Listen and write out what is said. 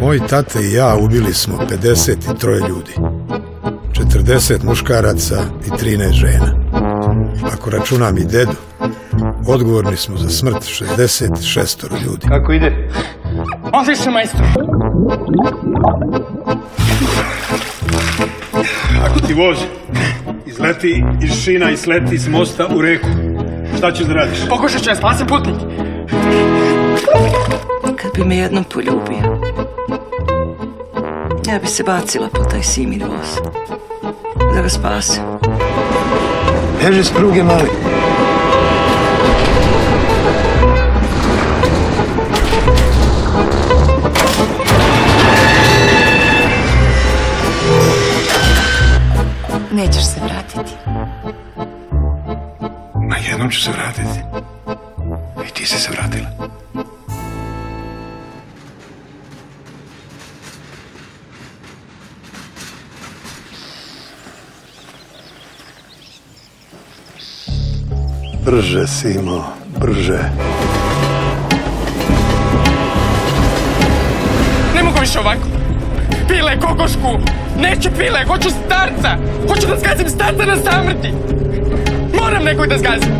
Moj tata i ja ubili smo 53 ljudi. 40 muškaraca i 13 žena. Ako računam i dedu, odgovorni smo za smrt 66 ljudi. Kako ide? Odlično, majstor. Ako ti voz izleti iz šina i sleti s mosta u reku, šta ćeš da radiš? Pokušat ću ja spasim putnik. Kad bi me jednom poljubio, ja bi se bacila po taj simin voz. Da ga spasim. Beži s pruge, mali. Nećeš se vratiti. Ma jednom ću se vratiti. I ti si se vratila. Brže, Simo, brže. Ne mogu više ovako. Pile, kokošku. Neću pile, hoću starca. Hoću da zgazim starca na samrti. Moram nekog da zgazim.